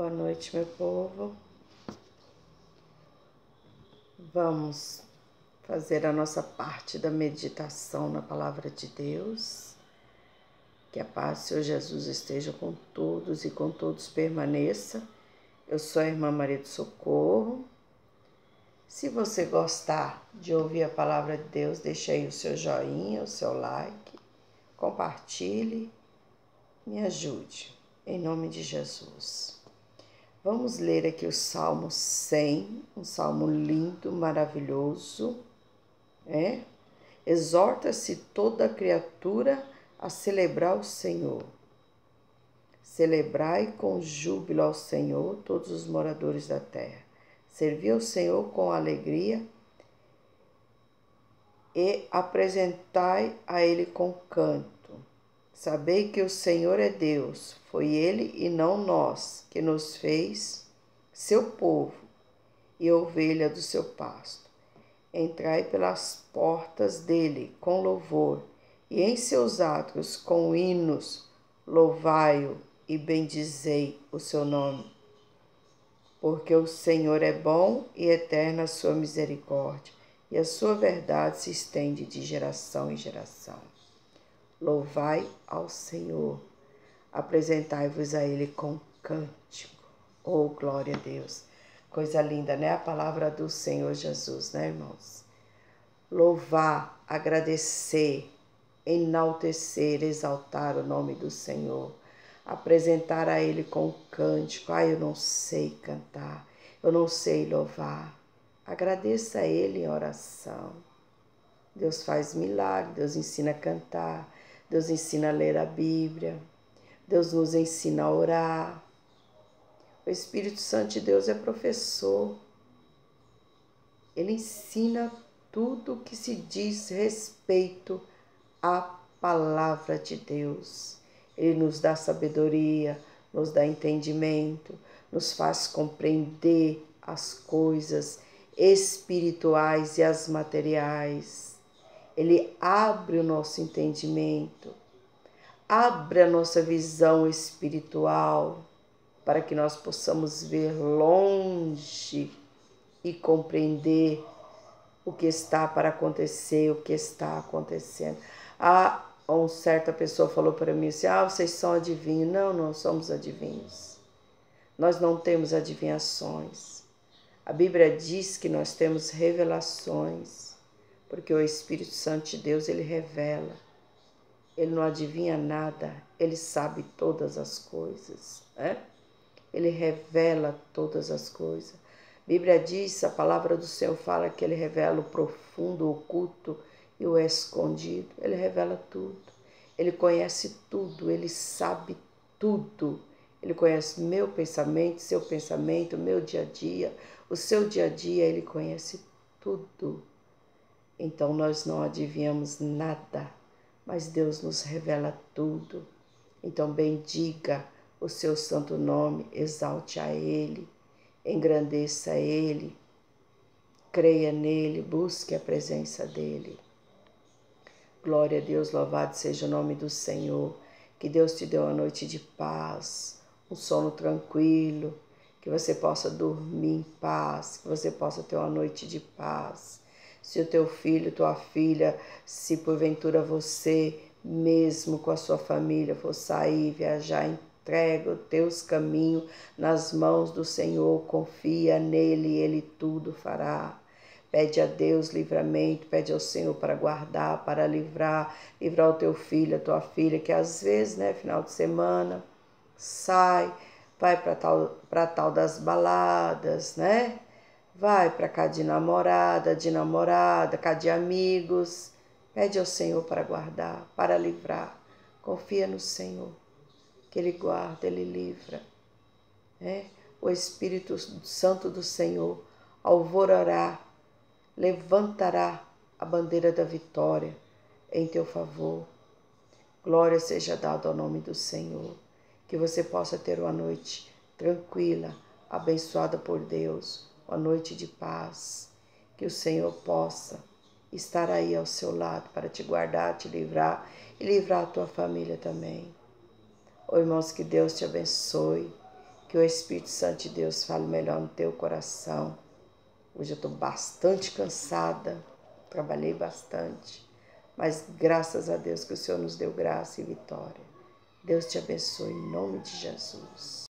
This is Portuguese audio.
Boa noite, meu povo. Vamos fazer a nossa parte da meditação na palavra de Deus. Que a paz do Senhor Jesus esteja com todos e com todos permaneça. Eu sou a irmã Maria do Socorro. Se você gostar de ouvir a palavra de Deus, deixe aí o seu joinha, o seu like, compartilhe, me ajude, em nome de Jesus. Vamos ler aqui o Salmo 100, um salmo lindo, maravilhoso. É? Exorta-se toda criatura a celebrar o Senhor. Celebrai com júbilo ao Senhor todos os moradores da terra. Servi ao Senhor com alegria e apresentai a Ele com canto. Sabei que o Senhor é Deus, foi Ele e não nós que nos fez seu povo e ovelha do seu pasto. Entrai pelas portas dele com louvor, e em seus atos com hinos, louvai-o e bendizei o seu nome. Porque o Senhor é bom e eterna a sua misericórdia, e a sua verdade se estende de geração em geração. Louvai ao Senhor, apresentai-vos a Ele com cântico. Oh, glória a Deus. Coisa linda, né? A palavra do Senhor Jesus, né, irmãos? Louvar, agradecer, enaltecer, exaltar o nome do Senhor, apresentar a Ele com cântico. Ah, eu não sei cantar, eu não sei louvar. Agradeça a Ele em oração. Deus faz milagre, Deus ensina a cantar, Deus ensina a ler a Bíblia. Deus nos ensina a orar. O Espírito Santo de Deus é professor. Ele ensina tudo que se diz respeito à palavra de Deus. Ele nos dá sabedoria, nos dá entendimento, nos faz compreender as coisas espirituais e as materiais ele abre o nosso entendimento, abre a nossa visão espiritual para que nós possamos ver longe e compreender o que está para acontecer, o que está acontecendo. Ah, uma certa pessoa falou para mim assim: Ah, vocês são adivinhos. Não, não somos adivinhos. Nós não temos adivinhações. A Bíblia diz que nós temos revelações porque o Espírito Santo de Deus ele revela. Ele não adivinha nada, ele sabe todas as coisas, né? Ele revela todas as coisas. A Bíblia diz, a palavra do Senhor fala que ele revela o profundo, o oculto e o escondido. Ele revela tudo. Ele conhece tudo, ele sabe tudo. Ele conhece meu pensamento, seu pensamento, meu dia a dia, o seu dia a dia, ele conhece tudo. Então nós não adivinhamos nada, mas Deus nos revela tudo. Então bendiga o seu santo nome, exalte a Ele, engrandeça Ele, creia nele, busque a presença dEle. Glória a Deus, louvado seja o nome do Senhor. Que Deus te dê uma noite de paz, um sono tranquilo, que você possa dormir em paz, que você possa ter uma noite de paz se o teu filho, tua filha, se porventura você mesmo com a sua família for sair, viajar, entrega os teus caminhos nas mãos do Senhor, confia nele, ele tudo fará. Pede a Deus livramento, pede ao Senhor para guardar, para livrar, livrar o teu filho, a tua filha, que às vezes, né, final de semana, sai, vai para tal, tal das baladas, né? Vai para cá de namorada, de namorada, cá de amigos. Pede ao Senhor para guardar, para livrar. Confia no Senhor, que Ele guarda, Ele livra. É? O Espírito Santo do Senhor alvorará, levantará a bandeira da vitória em teu favor. Glória seja dada ao nome do Senhor. Que você possa ter uma noite tranquila, abençoada por Deus uma noite de paz, que o Senhor possa estar aí ao seu lado para te guardar, te livrar e livrar a tua família também. Oh, irmãos, que Deus te abençoe, Que o Espírito Santo de Deus fale melhor no teu coração. Hoje eu estou bastante cansada, trabalhei bastante, mas graças a Deus que o Senhor nos deu graça e vitória. Deus te abençoe em nome de Jesus.